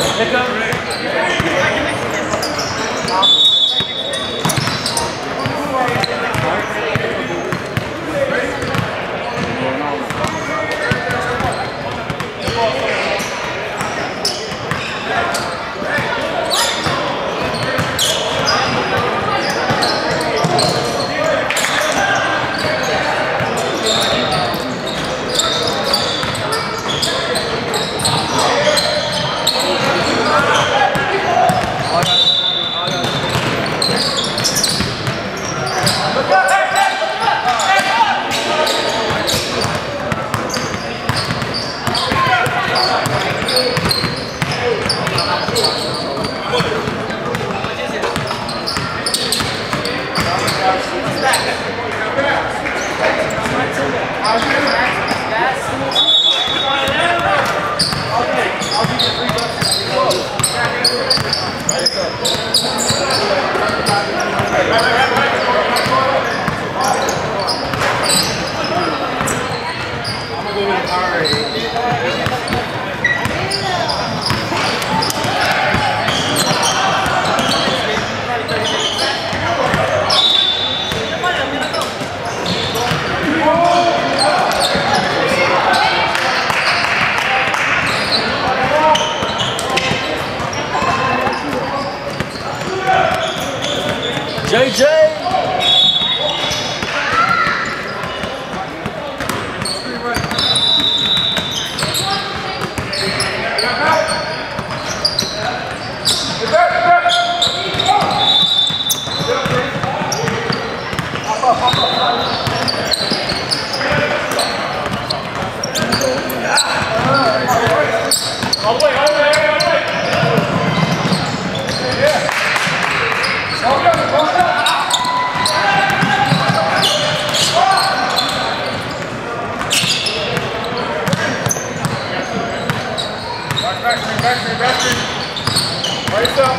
Pick up. Gracias. Vai, Sam.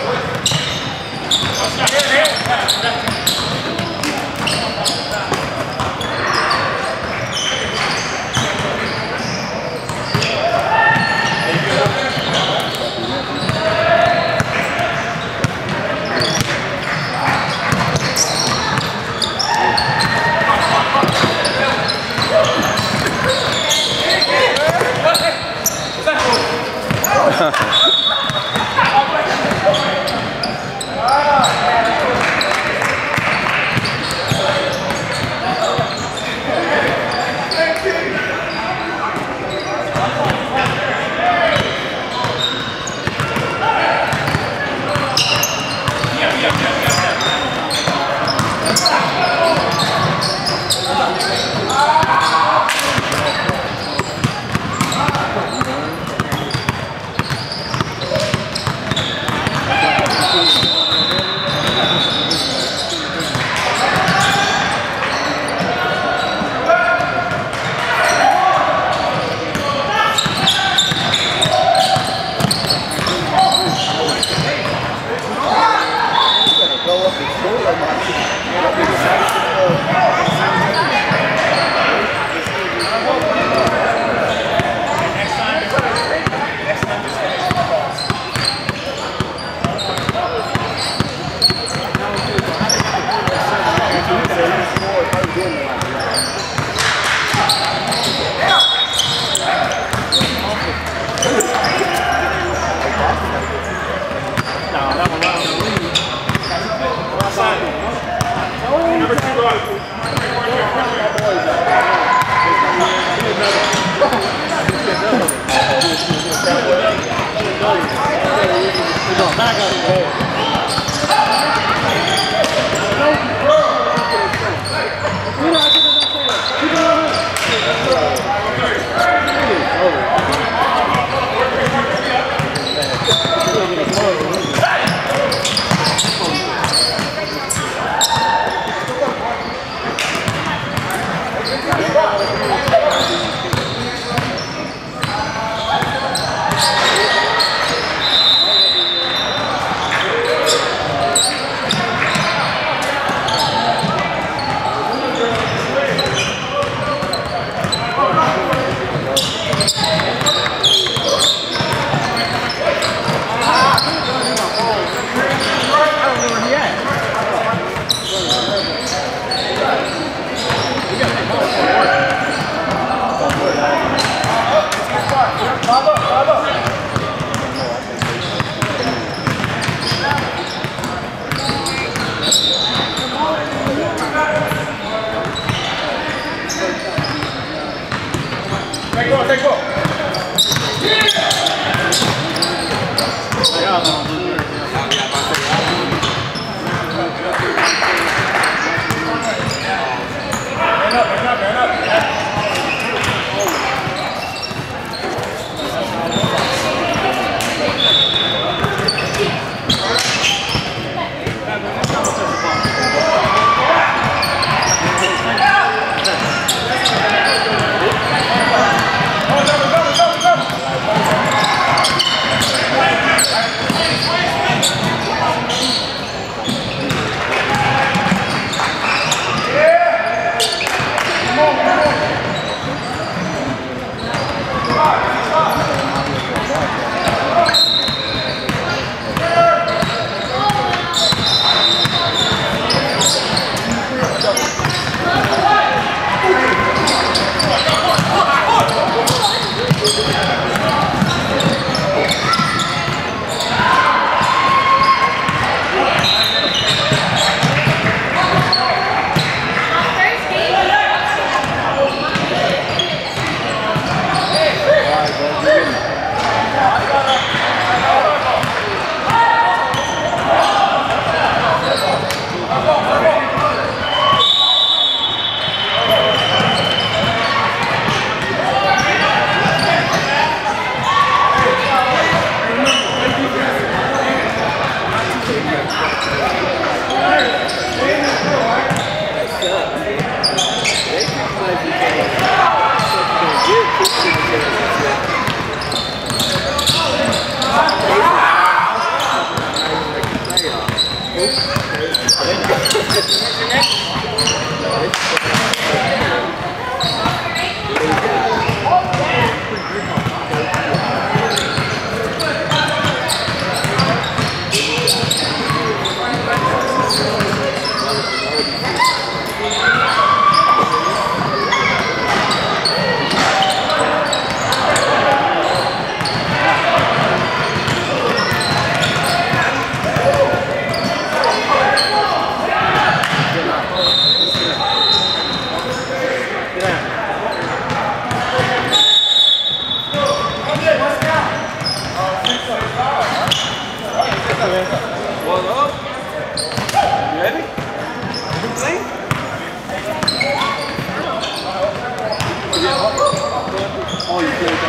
Yeah!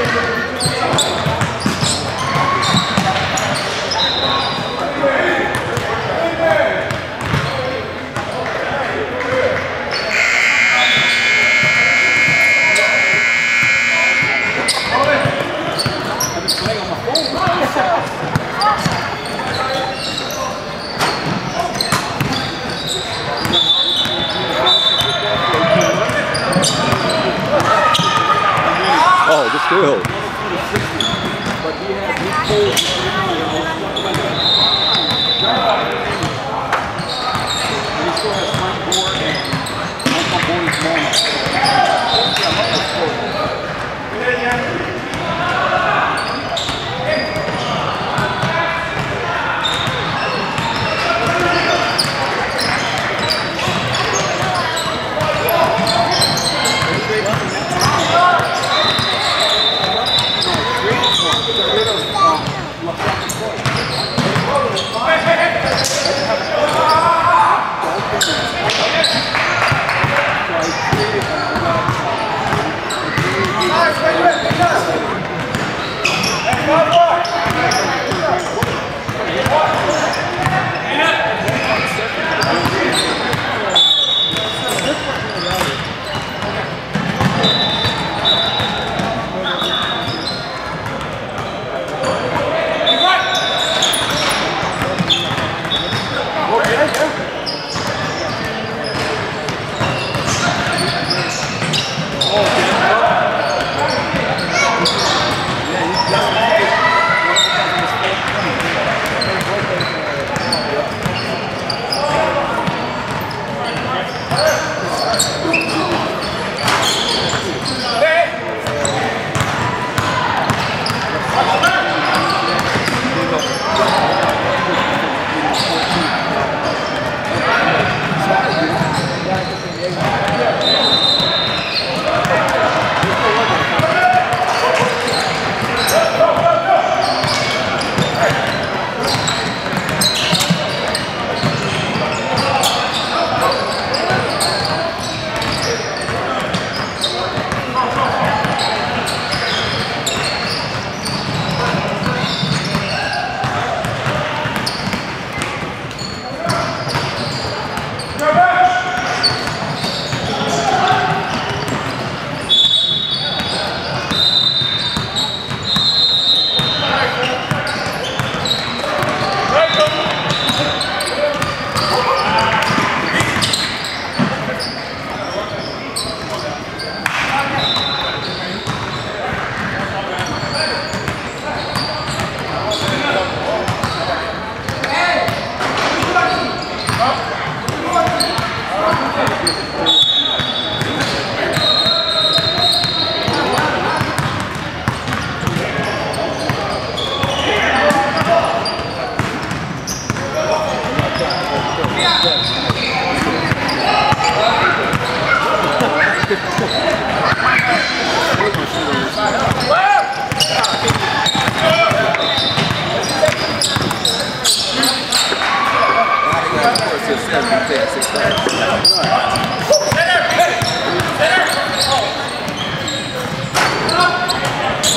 Oh,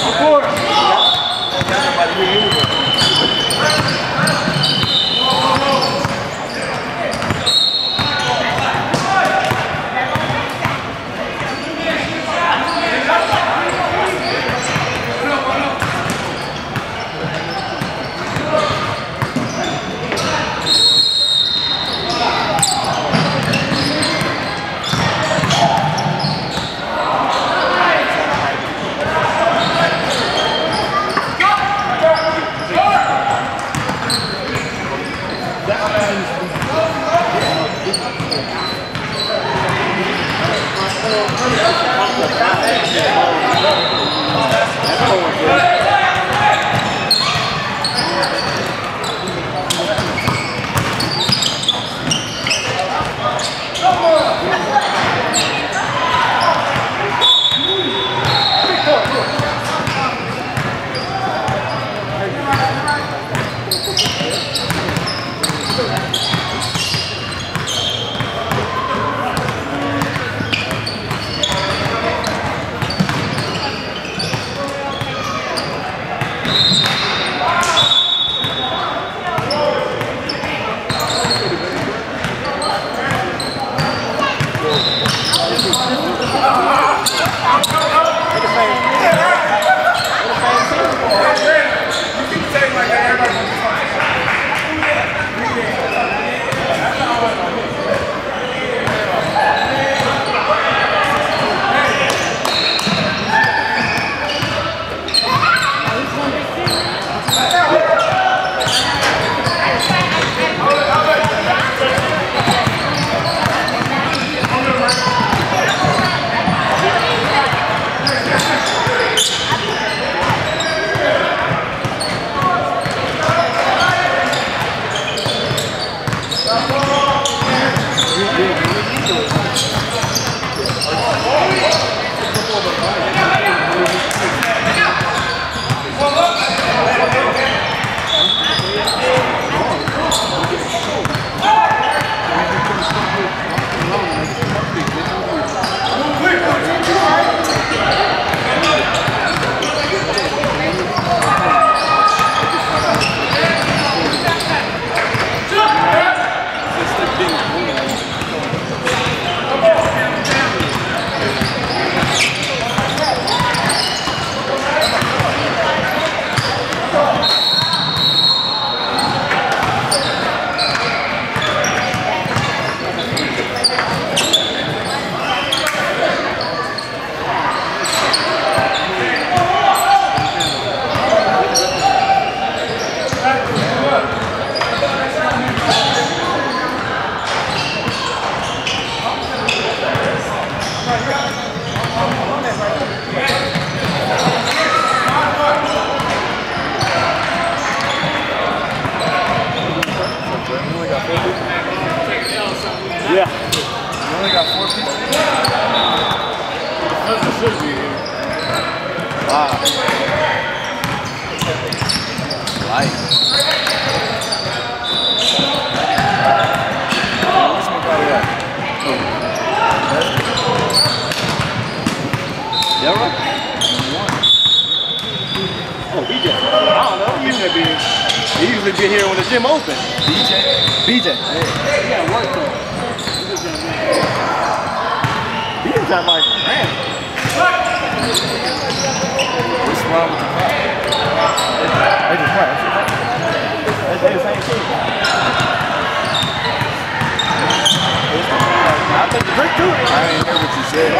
Of course. Yeah. Yeah, but we That's cool. only got four people? That's should be here. Wow. Oh, he usually be, here when the gym opens. BJ? BJ. Yeah, yeah work though. He is that like, man. What's wrong with the? They just play. They the same team. I think it's right too. I didn't hear what you said.